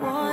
one.